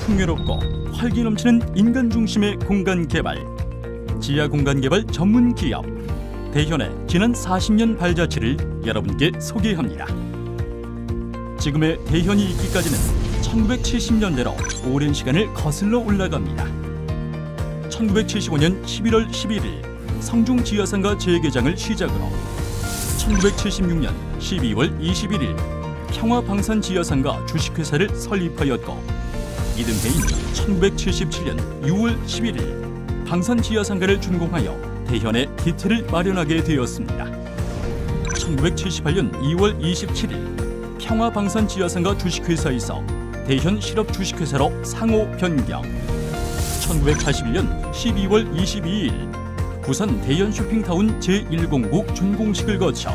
풍요롭고 활기 넘치는 인간 중심의 공간 개발 지하 공간 개발 전문 기업 대현의 지난 40년 발자취를 여러분께 소개합니다. 지금의 대현이 있기까지는 1970년대로 오랜 시간을 거슬러 올라갑니다. 1975년 11월 11일 성중 지하상가 재개장을 시작으로 1976년 12월 21일 평화방산 지하상가 주식회사를 설립하였고 이듬해인 1977년 6월 11일 방산 지하상가를 준공하여 대현의 기틀을 마련하게 되었습니다. 1978년 2월 27일 평화방산 지하상가 주식회사에서 대현 실업 주식회사로 상호 변경 1981년 12월 22일 부산 대연 쇼핑타운 제109 준공식을 거쳐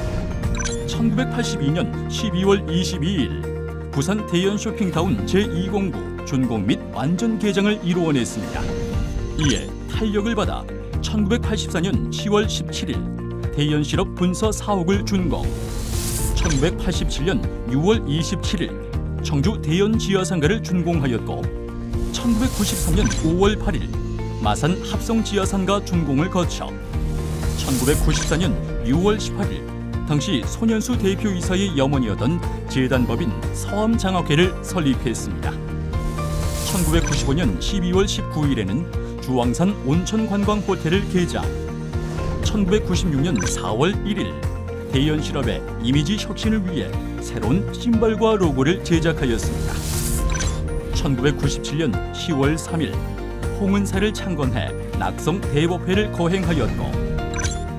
1982년 12월 22일 부산 대연 쇼핑타운 제209 준공 및 완전 개장을 이루어냈습니다. 이에 탄력을 받아 1984년 10월 17일 대연 실업 분서 사옥을 준공 1987년 6월 27일 청주 대연 지하상가를 준공하였고 1993년 5월 8일 마산 합성 지하상가 준공을 거쳐 1994년 6월 18일 당시 소년수 대표이사의 염원이었던 재단법인 서암장학회를 설립했습니다. 1995년 12월 19일에는 주왕산 온천관광호텔을 개장 1996년 4월 1일 대연 실업의 이미지 혁신을 위해 새로운 심벌과 로고를 제작하였습니다. 1997년 10월 3일 홍은사를 창건해 낙성 대법회를 거행하였고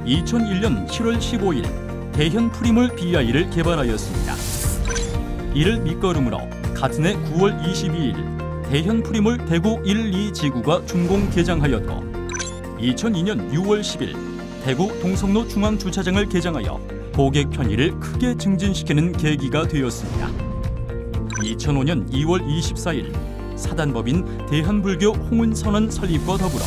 2001년 7월 15일 대현 프리몰 BI를 개발하였습니다. 이를 밑거름으로 같은 해 9월 22일 대현 프리몰 대구 1, 2 지구가 준공 개장하였고 2002년 6월 10일 대구 동성로 중앙 주차장을 개장하여 고객 편의를 크게 증진시키는 계기가 되었습니다. 2005년 2월 24일 사단법인 대한불교 홍은선원 설립과 더불어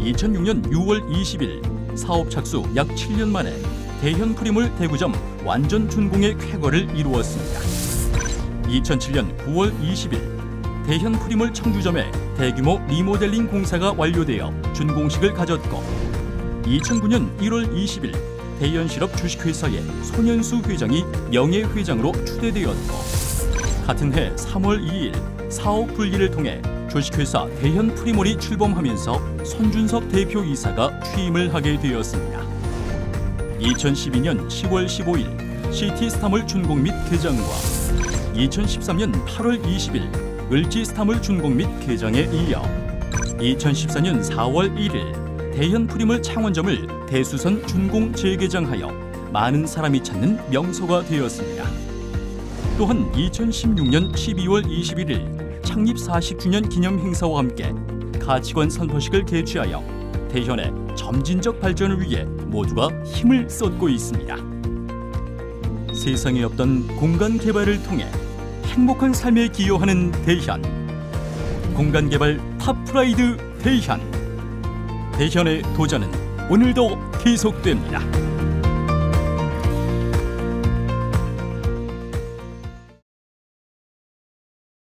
2006년 6월 20일 사업 착수 약 7년 만에 대현 프리몰 대구점 완전 준공의 쾌거를 이루었습니다. 2007년 9월 20일 대현 프리몰 청주점의 대규모 리모델링 공사가 완료되어 준공식을 가졌고 2009년 1월 20일 대현실업 주식회사의 손현수 회장이 명예회장으로 추대되었고 같은 해 3월 2일 사업 분리를 통해 주식회사 대현 프리몰이 출범하면서 손준석 대표 이사가 취임을 하게 되었습니다. 2012년 10월 15일 시티스타몰 준공 및 개장과 2013년 8월 20일 을지스타몰 준공 및 개장에 이어 2014년 4월 1일 대현 프리몰 창원점을 대수선 준공 재개장하여 많은 사람이 찾는 명소가 되었습니다. 또한 2016년 12월 21일 창립 40주년 기념 행사와 함께 가치관 선포식을 개최하여 대현의 점진적 발전을 위해 모두가 힘을 쏟고 있습니다. 세상에 없던 공간 개발을 통해 행복한 삶에 기여하는 대현 공간 개발 Top Pride 대현 대현의 도전은 오늘도 계속됩니다.